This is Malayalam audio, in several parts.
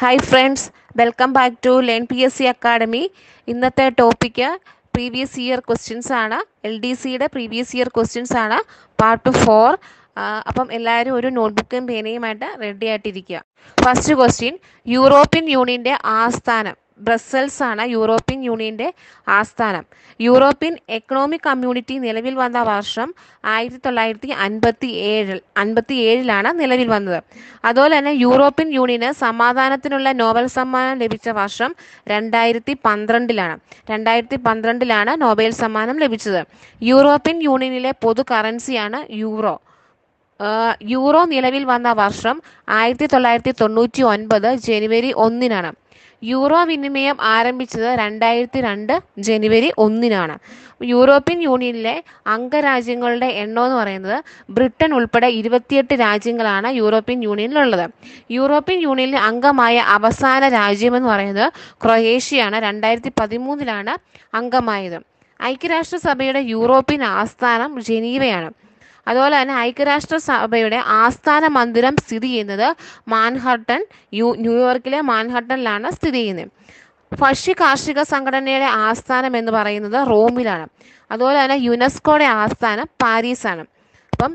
Hi friends welcome back to learn P S C academy ഇന്നത്തെ ടോപ്പിക്ക് പ്രീവിയസ് ഇയർ ക്വസ്റ്റ്യൻസ് ആണ്. എൽ ഡി സിയുടെ പ്രീവിയസ് ഇയർ ക്വസ്റ്റ്യൻസ് ആണ്. പാർട്ട് ഫോർ അപ്പം എല്ലാവരും ഒരു നോട്ട്ബുക്കും പേനയുമായിട്ട് റെഡി ആയിട്ടിരിക്കുക. ഫസ്റ്റ് ക്വസ്റ്റ്യൻ യൂറോപ്യൻ യൂണിയന്റെ ആസ്ഥാനം. ബ്രസൽസ് ആണ് യൂറോപ്യൻ യൂണിയന്റെ ആസ്ഥാനം. യൂറോപ്യൻ എക്കണോമിക് കമ്മ്യൂണിറ്റി നിലവിൽ വന്ന വർഷം ആയിരത്തി തൊള്ളായിരത്തി അൻപത്തി ഏഴിൽ അൻപത്തി ഏഴിലാണ് നിലവിൽ വന്നത്. അതുപോലെ തന്നെ യൂറോപ്യൻ യൂണിയന് സമാധാനത്തിനുള്ള നോബൽ സമ്മാനം ലഭിച്ച വർഷം രണ്ടായിരത്തി പന്ത്രണ്ടിലാണ് രണ്ടായിരത്തി പന്ത്രണ്ടിലാണ് നോബൽ സമ്മാനം ലഭിച്ചത്. യൂറോപ്യൻ യൂണിയനിലെ പൊതു കറൻസിയാണ് യൂറോ. യൂറോ നിലവിൽ വന്ന വർഷം ആയിരത്തി തൊള്ളായിരത്തി തൊണ്ണൂറ്റി ഒൻപത് ജനുവരി ഒന്നിനാണ്. യൂറോ വിനിമയം ആരംഭിച്ചത് രണ്ടായിരത്തി രണ്ട് ജനുവരി ഒന്നിനാണ്. യൂറോപ്യൻ യൂണിയനിലെ അംഗരാജ്യങ്ങളുടെ എണ്ണം എന്ന് പറയുന്നത് ബ്രിട്ടൻ ഉൾപ്പെടെ ഇരുപത്തിയെട്ട് രാജ്യങ്ങളാണ് യൂറോപ്യൻ യൂണിയനിലുള്ളത്. യൂറോപ്യൻ യൂണിയനിൽ അംഗമായ അവസാന രാജ്യമെന്ന് പറയുന്നത് ക്രൊയേഷ്യയാണ്. രണ്ടായിരത്തി പതിമൂന്നിലാണ് അംഗമായത്. ഐക്യരാഷ്ട്രസഭയുടെ യൂറോപ്യൻ ആസ്ഥാനം ജനീവയാണ്. അതുപോലെ തന്നെ ഐക്യരാഷ്ട്ര സഭയുടെ ആസ്ഥാന മന്ദിരം സ്ഥിതി ചെയ്യുന്നത് മാൻഹട്ടൺ യു ന്യൂയോർക്കിലെ മാൻഹട്ടണിലാണ് സ്ഥിതി ചെയ്യുന്നത്. ഭക്ഷ്യ കാർഷിക സംഘടനയുടെ ആസ്ഥാനം എന്ന് പറയുന്നത് റോമിലാണ്. അതുപോലെ തന്നെ യുനെസ്കോയുടെ ആസ്ഥാനം പാരീസാണ്. അപ്പം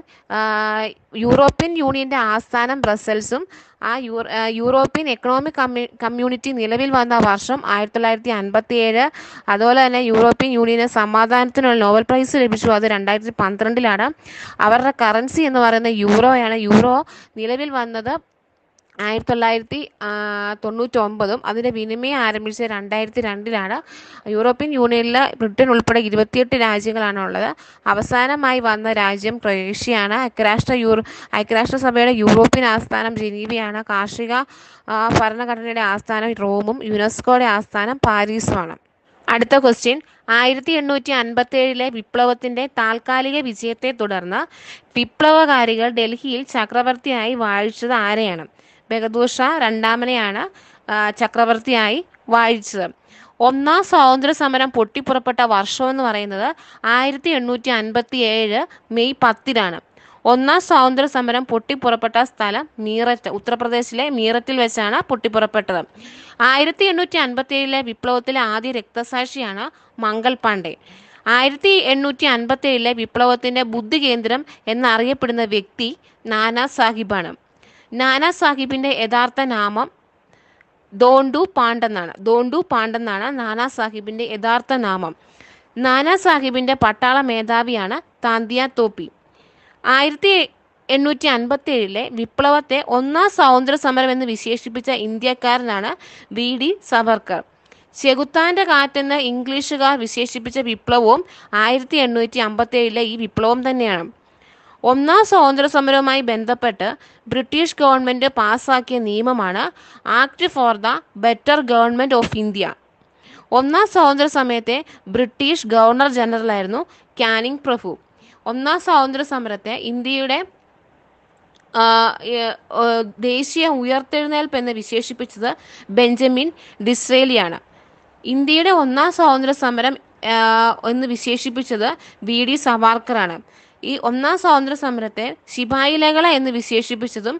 യൂറോപ്യൻ യൂണിയന്റെ ആസ്ഥാനം ബ്രസൽസും ആ യൂറോപ്യൻ എക്കണോമിക് കമ്മ്യൂ കമ്മ്യൂണിറ്റി നിലവിൽ വന്ന വർഷം ആയിരത്തി തൊള്ളായിരത്തി അൻപത്തി ഏഴ് അതുപോലെ തന്നെ യൂറോപ്യൻ യൂണിയന് സമാധാനത്തിനുള്ള നോബൽ പ്രൈസ് ലഭിച്ചു. അത് രണ്ടായിരത്തി പന്ത്രണ്ടിലാണ് അവരുടെ കറൻസി എന്ന് പറയുന്ന യൂറോയാണ്. യൂറോ നിലവിൽ വന്നത് ആയിരത്തി തൊള്ളായിരത്തി തൊണ്ണൂറ്റൊമ്പതും അതിന്റെ വിനിമയം ആരംഭിച്ച രണ്ടായിരത്തി രണ്ടിലാണ് യൂറോപ്യൻ യൂണിയനിൽ ബ്രിട്ടൻ ഉൾപ്പെടെ ഇരുപത്തിയെട്ട് രാജ്യങ്ങളാണ് ഉള്ളത് അവസാനമായി വന്ന രാജ്യം ക്രൊയേഷ്യയാണ്. ഐക്യരാഷ്ട്ര യൂറോ ഐക്യരാഷ്ട്രസഭയുടെ യൂറോപ്യൻ ആസ്ഥാനം ജനീവയാണ്. കാർഷിക ഭരണഘടനയുടെ ആസ്ഥാനം റോമും യുനെസ്കോയുടെ ആസ്ഥാനം പാരീസുമാണ്. അടുത്ത ക്വസ്റ്റ്യൻ. ആയിരത്തി എണ്ണൂറ്റി അൻപത്തി ഏഴിലെ വിപ്ലവത്തിന്റെ താൽക്കാലിക വിജയത്തെ തുടർന്ന് വിപ്ലവകാരികൾ ഡൽഹിയിൽ ചക്രവർത്തിയായി വാഴിച്ചത് ആരെയാണ്? ബഹദൂർ രണ്ടാമനെയാണ് ചക്രവർത്തിയായി വാഴിച്ചത്. ഒന്നാം സ്വാതന്ത്ര്യ സമരം പൊട്ടിപ്പുറപ്പെട്ട വർഷം എന്ന് പറയുന്നത് ആയിരത്തി എണ്ണൂറ്റി അൻപത്തി ഏഴ് മെയ് പത്തിനാണ്. ഒന്നാം സ്വാതന്ത്ര്യ സമരം പൊട്ടിപ്പുറപ്പെട്ട സ്ഥലം മീററ്റ് ഉത്തർപ്രദേശിലെ മീററ്റിൽ വെച്ചാണ് പൊട്ടിപ്പുറപ്പെട്ടത്. ആയിരത്തി എണ്ണൂറ്റി അൻപത്തി ഏഴിലെ വിപ്ലവത്തിലെ ആദ്യ രക്തസാക്ഷിയാണ് മംഗൾ പാണ്ഡെ. ആയിരത്തി എണ്ണൂറ്റി അൻപത്തി ഏഴിലെ വിപ്ലവത്തിന്റെ ബുദ്ധികേന്ദ്രം എന്നറിയപ്പെടുന്ന വ്യക്തി നാനാ സാഹിബാണ്. നാനാ സാഹിബിന്റെ യഥാർത്ഥ നാമം ദോണ്ടു പാണ്ഡെന്നാണ് ദോണ്ടു പാണ്ഡെന്നാണ് നാനാ സാഹിബിന്റെ യഥാർത്ഥ നാമം. നാനാ സാഹിബിന്റെ പട്ടാള മേധാവിയാണ് താന്തിയ തോപ്പി. ആയിരത്തി എണ്ണൂറ്റി അൻപത്തി ഏഴിലെ വിപ്ലവത്തെ ഒന്നാം സ്വാതന്ത്ര്യ സമരം എന്ന് വിശേഷിപ്പിച്ച ഇന്ത്യക്കാരനാണ് വി. ഡി. സവർക്കർ. ചെകുത്താന്റെ കാറ്റെന്ന് ഇംഗ്ലീഷുകാർ വിശേഷിപ്പിച്ച വിപ്ലവവും ആയിരത്തി എണ്ണൂറ്റി അമ്പത്തി ഏഴിലെ ഈ വിപ്ലവം തന്നെയാണ്. ഒന്നാം സ്വാതന്ത്ര്യ സമരവുമായി ബന്ധപ്പെട്ട് ബ്രിട്ടീഷ് ഗവൺമെന്റ് പാസ്സാക്കിയ നിയമമാണ് act for the better government of India ഒന്നാം സ്വാതന്ത്ര്യ സമയത്തെ ബ്രിട്ടീഷ് ഗവർണർ ജനറലായിരുന്നു കാനിങ് പ്രഭു. ഒന്നാം സ്വാതന്ത്ര്യ സമരത്തെ ഇന്ത്യയുടെ ദേശീയ ഉയർത്തെഴുന്നേൽപ്പ് എന്ന് വിശേഷിപ്പിച്ചത് ബെഞ്ചമിൻ ഡിസ്രേലിയാണ്. ഇന്ത്യയുടെ ഒന്നാം സ്വാതന്ത്ര്യ സമരം എന്ന് വിശേഷിപ്പിച്ചത് വി ഡി സവാർക്കറാണ്. ഈ ഒന്നാം സ്വാതന്ത്ര്യ സമരത്തെ ശിപായിലകള എന്ന് വിശേഷിപ്പിച്ചതും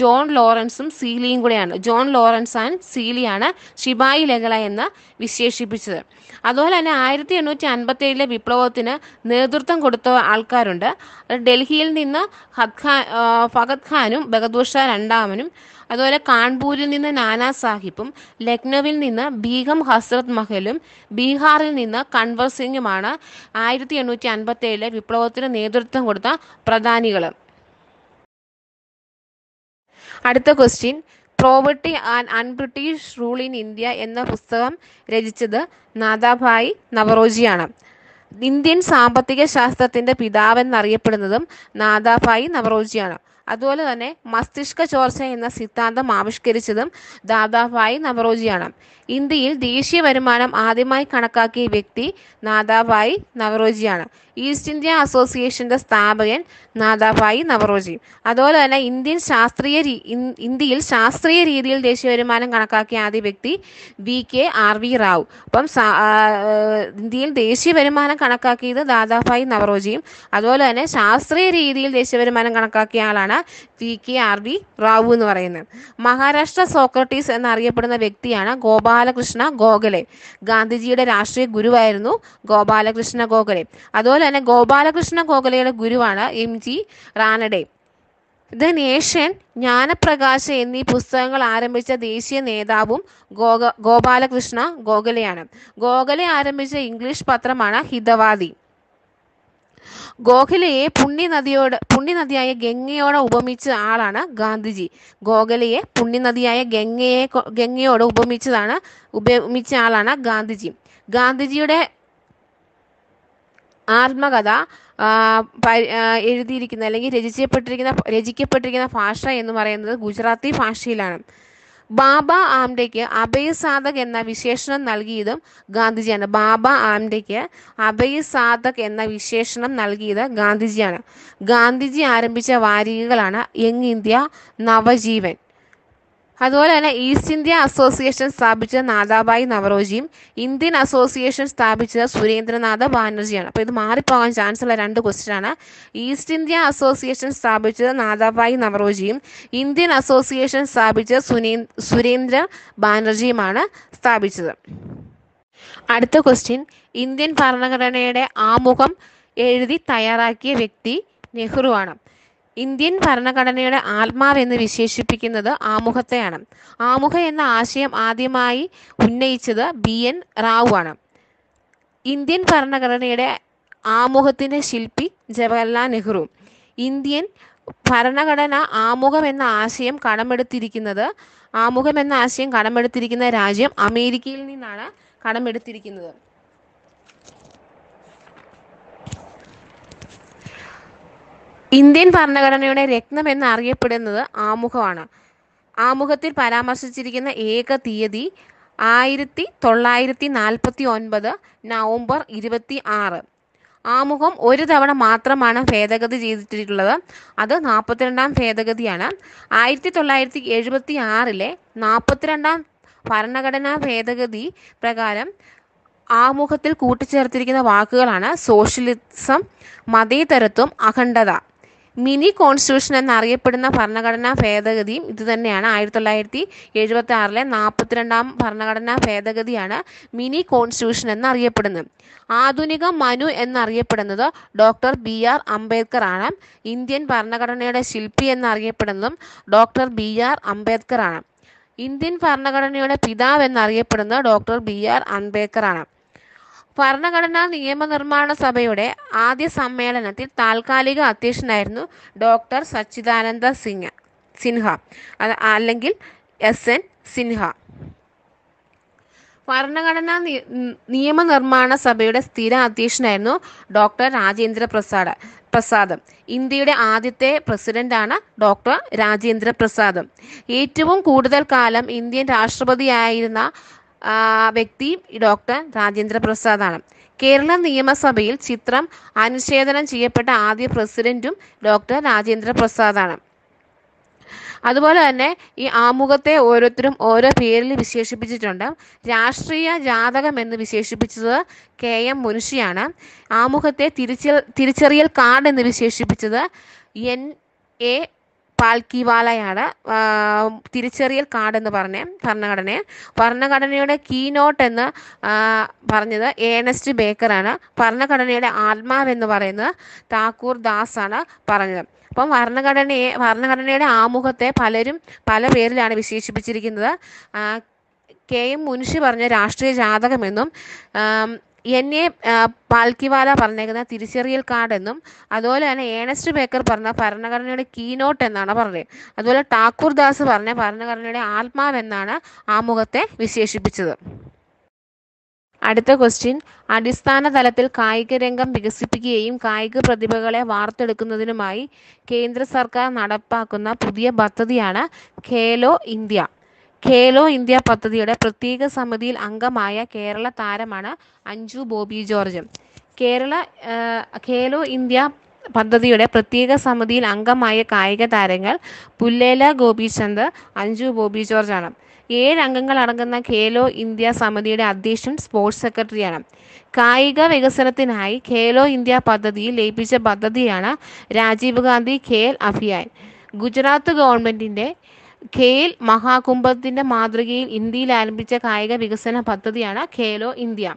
ജോൺ ലോറൻസും സീലിയും കൂടെയാണ്. ജോൺ ലോറൻസ് ആൻഡ് സീലിയാണ് ശിപായി ലഹള എന്ന് വിശേഷിപ്പിച്ചത്. അതുപോലെ തന്നെ ആയിരത്തി എണ്ണൂറ്റി അൻപത്തി ഏഴിലെ വിപ്ലവത്തിന് നേതൃത്വം കൊടുത്ത ആൾക്കാരുണ്ട്. ഡൽഹിയിൽ നിന്ന് ഹദ്ഖാൻ ഫഗത് ഖാനും ബഹദൂർ ഷാ രണ്ടാമനും അതുപോലെ കാൺപൂരിൽ നിന്ന് നാനാ സാഹിബും ലക്നൌവിൽ നിന്ന് ബീഗം ഹസ്രത് മഹലും ബീഹാറിൽ നിന്ന് കൺവർ സിംഗുമാണ് ആയിരത്തി എണ്ണൂറ്റി അൻപത്തി ഏഴിലെ വിപ്ലവത്തിന് നേതൃത്വം കൊടുത്ത പ്രധാനികൾ അടുത്ത question poverty and un-British rule in India എന്ന പുസ്തകം രചിച്ചത് നാദാഭായ് നവറോജിയാണ്. ഇന്ത്യൻ സാമ്പത്തിക ശാസ്ത്രത്തിന്റെ പിതാവെന്നറിയപ്പെടുന്നതും നാദാഭായ് നവറോജിയാണ്. അതുപോലെ തന്നെ മസ്തിഷ്ക ചോർച്ച എന്ന സിദ്ധാന്തം ആവിഷ്കരിച്ചതും ദാദാഭായ് നവറോജിയാണ്. ഇന്ത്യയിൽ ദേശീയ വരുമാനം ആദ്യമായി കണക്കാക്കിയ വ്യക്തി നാദാഭായ് നവറോജിയാണ്. ഈസ്റ്റ് ഇന്ത്യ അസോസിയേഷന്റെ സ്ഥാപകൻ നാദാഭായ് നവറോജി. അതുപോലെ തന്നെ ഇന്ത്യൻ ശാസ്ത്രീയ ഇന്ത്യയിൽ ശാസ്ത്രീയ രീതിയിൽ ദേശീയ വരുമാനം കണക്കാക്കിയ ആദ്യ വ്യക്തി V K R V Rao. അപ്പം ഇന്ത്യയിൽ ദേശീയ വരുമാനം കണക്കാക്കിയത് ദാദാഭായ് നവറോജിയും അതുപോലെ തന്നെ ശാസ്ത്രീയ രീതിയിൽ ദേശീയ വരുമാനം കണക്കാക്കിയ ആളാണ് V K R V Rao എന്ന് പറയുന്നത്. മഹാരാഷ്ട്ര സോക്രട്ടീസ് എന്നറിയപ്പെടുന്ന വ്യക്തിയാണ് ഗോപാലകൃഷ്ണ ഗോഖലെ. ഗാന്ധിജിയുടെ രാഷ്ട്രീയ ഗുരുവായിരുന്നു ഗോപാലകൃഷ്ണ ഗോഖലെ. അതുപോലെ തന്നെ ഗോപാലകൃഷ്ണ ഗോഖലയുടെ ഗുരുവാണ് M G Ranade the nation Dnyanprakash എന്നീ പുസ്തകങ്ങൾ ആരംഭിച്ച ദേശീയ നേതാവും ഗോഗ ഗോപാലകൃഷ്ണ ഗോഖലെയാണ്. ഗോഖലെ ആരംഭിച്ച ഇംഗ്ലീഷ് പത്രമാണ് ഹിതവാദി. ഗോഖലെയെ പുണ്യനദിയോട് പുണ്യനദിയായ ഗംഗയോട് ഉപമിച്ച ആളാണ് ഗാന്ധിജി. ഗോഖലെയെ പുണ്യനദിയായ ഗംഗയെ കൊ- ഗംഗയോട് ഉപമിച്ചതാണ് ഉപമിച്ച ആളാണ് ഗാന്ധിജി. ഗാന്ധിജിയുടെ ആത്മകഥ എഴുതിയിരിക്കുന്ന അല്ലെങ്കിൽ രചിക്കപ്പെട്ടിരിക്കുന്ന രചിക്കപ്പെട്ടിരിക്കുന്ന ഭാഷ എന്ന് പറയുന്നത് ഗുജറാത്തി ഭാഷയിലാണ്. ബാബ ആംഡയ്ക്ക് അഭയസാധക് എന്ന വിശേഷണം നൽകിയതും ഗാന്ധിജിയാണ്. ബാബ ആംഡയ്ക്ക് അഭയസാധക് എന്ന വിശേഷണം നൽകിയത് ഗാന്ധിജിയാണ്. ഗാന്ധിജി ആരംഭിച്ച വാരികകളാണ് യങ് ഇന്ത്യ നവജീവൻ. അതുപോലെ തന്നെ ഈസ്റ്റ് ഇന്ത്യ അസോസിയേഷൻ സ്ഥാപിച്ചത് നാദാബായി നവറോജിയും ഇന്ത്യൻ അസോസിയേഷൻ സ്ഥാപിച്ചത് സുരേന്ദ്രനാഥ ബാനർജിയാണ്. അപ്പോൾ ഇത് മാറിപ്പോകാൻ ചാൻസ് ഉള്ള രണ്ട് ക്വസ്റ്റ്യൻ ആണ്. ഈസ്റ്റ് ഇന്ത്യ അസോസിയേഷൻ സ്ഥാപിച്ചത് നാദാബായി നവറോജിയും ഇന്ത്യൻ അസോസിയേഷൻ സ്ഥാപിച്ചത് സുനേ സുരേന്ദ്ര ബാനർജിയുമാണ് സ്ഥാപിച്ചത്. അടുത്ത ക്വസ്റ്റ്യൻ ഇന്ത്യൻ ഭരണഘടനയുടെ ആമുഖം എഴുതി തയ്യാറാക്കിയ വ്യക്തി നെഹ്റു ആണ് ഇന്ത്യൻ ഭരണഘടനയുടെ ആത്മാവെന്ന് വിശേഷിപ്പിക്കുന്നത് ആമുഖത്തെയാണ്. ആമുഖ എന്ന ആശയം ആദ്യമായി ഉന്നയിച്ചത് ബി എൻ റാവു ആണ്. ഇന്ത്യൻ ഭരണഘടനയുടെ ആമുഖത്തിന്റെ ശില്പി ജവഹർലാൽ നെഹ്റു. ഇന്ത്യൻ ഭരണഘടന ആമുഖം എന്ന ആശയം കടമെടുത്തിരിക്കുന്നത് ആമുഖം എന്ന ആശയം കടമെടുത്തിരിക്കുന്ന രാജ്യം അമേരിക്കയിൽ നിന്നാണ് കടമെടുത്തിരിക്കുന്നത്. ഇന്ത്യൻ ഭരണഘടനയുടെ രത്നം എന്നറിയപ്പെടുന്നത് ആമുഖമാണ്. ആമുഖത്തിൽ പരാമർശിച്ചിരിക്കുന്ന ഏക തീയതി ആയിരത്തി തൊള്ളായിരത്തി നാൽപ്പത്തി ഒൻപത് നവംബർ ഇരുപത്തി ആറ് ആമുഖം ഒരു തവണ മാത്രമാണ് ഭേദഗതി ചെയ്തിട്ടുള്ളത്. അത് നാൽപ്പത്തിരണ്ടാം ഭേദഗതിയാണ്. ആയിരത്തി തൊള്ളായിരത്തി എഴുപത്തി ആറിലെ നാൽപ്പത്തിരണ്ടാം ഭരണഘടനാ ഭേദഗതി പ്രകാരം ആമുഖത്തിൽ കൂട്ടിച്ചേർത്തിരിക്കുന്ന വാക്കുകളാണ് സോഷ്യലിസം മതേതരത്വം അഖണ്ഡത. മിനി കോൺസ്റ്റിറ്റ്യൂഷൻ എന്നറിയപ്പെടുന്ന ഭരണഘടനാ ഭേദഗതിയും ഇതുതന്നെയാണ്. ആയിരത്തി തൊള്ളായിരത്തി എഴുപത്തി ആറിലെ നാൽപ്പത്തിരണ്ടാം ഭരണഘടനാ ഭേദഗതിയാണ് മിനി കോൺസ്റ്റിറ്റ്യൂഷൻ എന്നറിയപ്പെടുന്നത്. ആധുനിക മനു എന്നറിയപ്പെടുന്നത് ഡോക്ടർ ബി ആർ അംബേദ്കർ ആണ്. ഇന്ത്യൻ ഭരണഘടനയുടെ ശില്പി എന്നറിയപ്പെടുന്നതും ഡോക്ടർ ബി ആർ അംബേദ്കർ ആണ്. ഇന്ത്യൻ ഭരണഘടനയുടെ പിതാവ് എന്നറിയപ്പെടുന്നത് ഡോക്ടർ ബി ആർ അംബേദ്കർ ആണ്. ഭരണഘടനാ നിയമനിർമ്മാണ സഭയുടെ ആദ്യ സമ്മേളനത്തിൽ താൽക്കാലിക അധ്യക്ഷനായിരുന്നു ഡോക്ടർ സച്ചിദാനന്ദ സിംഗ് സിൻഹ അല്ലെങ്കിൽ എസ് എൻ സിൻഹ. ഭരണഘടനാ നിയമനിർമ്മാണ സഭയുടെ സ്ഥിര അധ്യക്ഷനായിരുന്നു ഡോക്ടർ രാജേന്ദ്ര പ്രസാദ് പ്രസാദ്. ഇന്ത്യയുടെ ആദ്യത്തെ പ്രസിഡന്റാണ് ഡോക്ടർ രാജേന്ദ്ര പ്രസാദ്. ഏറ്റവും കൂടുതൽ കാലം ഇന്ത്യൻ രാഷ്ട്രപതിയായിരുന്ന വ്യക്തി ഡോക്ടർ രാജേന്ദ്ര പ്രസാദാണ് കേരള നിയമസഭയിൽ ചിത്രം അനുച്ഛേദനം ചെയ്യപ്പെട്ട ആദ്യ പ്രസിഡന്റും ഡോക്ടർ രാജേന്ദ്ര പ്രസാദാണ് അതുപോലെ തന്നെ ഈ ആമുഖത്തെ ഓരോരുത്തരും ഓരോ പേരിൽ വിശേഷിപ്പിച്ചിട്ടുണ്ട്. രാഷ്ട്രീയ ജാതകം എന്ന് വിശേഷിപ്പിച്ചത് കെ എം മുനുഷിയാണ് ആമുഖത്തെ തിരിച്ച തിരിച്ചറിയൽ കാർഡ് എന്ന് വിശേഷിപ്പിച്ചത് എൻ എ പാൽക്കിവാലയാണ്. തിരിച്ചറിയൽ കാർഡ് എന്ന് പറഞ്ഞ ഭരണഘടനയെ. ഭരണഘടനയുടെ കീ നോട്ട് എന്ന് പറഞ്ഞത് ഏണസ്റ്റ് ബേക്കറാണ്. ഭരണഘടനയുടെ ആത്മാവെന്ന് പറയുന്നത് താക്കൂർ ദാസ് ആണ് പറഞ്ഞത്. അപ്പം ഭരണഘടനയെ ഭരണഘടനയുടെ ആമുഖത്തെ പലരും പല പേരിലാണ് വിശേഷിപ്പിച്ചിരിക്കുന്നത്. കെ എം മുൻഷി പറഞ്ഞ രാഷ്ട്രീയ ജാതകമെന്നും എൻ എ പാൽക്കിവാല പറഞ്ഞേക്കുന്ന തിരിച്ചറിയൽ കാർഡ് എന്നും അതുപോലെ തന്നെ ഏണസ്റ്റ് ബേക്കർ പറഞ്ഞ ഭരണഘടനയുടെ കീനോട്ട് എന്നാണ് പറഞ്ഞത്. അതുപോലെ ഠാക്കൂർ ദാസ് പറഞ്ഞ ഭരണഘടനയുടെ ആത്മാവെന്നാണ് ആമുഖത്തെ വിശേഷിപ്പിച്ചത്. അടുത്ത ക്വസ്റ്റ്യൻ അടിസ്ഥാന തലത്തിൽ കായിക രംഗം വികസിപ്പിക്കുകയും കായിക പ്രതിഭകളെ വാർത്തെടുക്കുന്നതിനുമായി കേന്ദ്ര സർക്കാർ നടപ്പാക്കുന്ന പുതിയ പദ്ധതിയാണ് ഖേലോ ഇന്ത്യ. ഖേലോ ഇന്ത്യ പദ്ധതിയുടെ പ്രത്യേക സമിതിയിൽ അംഗമായ കേരള താരമാണ് അഞ്ജു ബോബി ജോർജ്. കേരള ഖേലോ ഇന്ത്യ പദ്ധതിയുടെ പ്രത്യേക സമിതിയിൽ അംഗമായ കായിക താരങ്ങൾ പുല്ലേല ഗോപിചന്ദ് അഞ്ജു ബോബി ജോർജ് ആണ് ഏഴ് അംഗങ്ങൾ അടങ്ങുന്ന ഖേലോ ഇന്ത്യ സമിതിയുടെ അധ്യക്ഷൻ സ്പോർട്സ് സെക്രട്ടറിയാണ്. കായിക വികസനത്തിനായി ഖേലോ ഇന്ത്യ പദ്ധതിയിൽ ലയിപ്പിച്ച പദ്ധതിയാണ് രാജീവ് ഗാന്ധി ഖേൽ അഭിയാൻ. ഗുജറാത്ത് ഗവൺമെന്റിന്റെ ഖേൽ മഹാകുംഭത്തിന്റെ മാതൃകയിൽ ഇന്ത്യയിൽ ആരംഭിച്ച കായിക വികസന പദ്ധതിയാണ് ഖേലോ ഇന്ത്യ.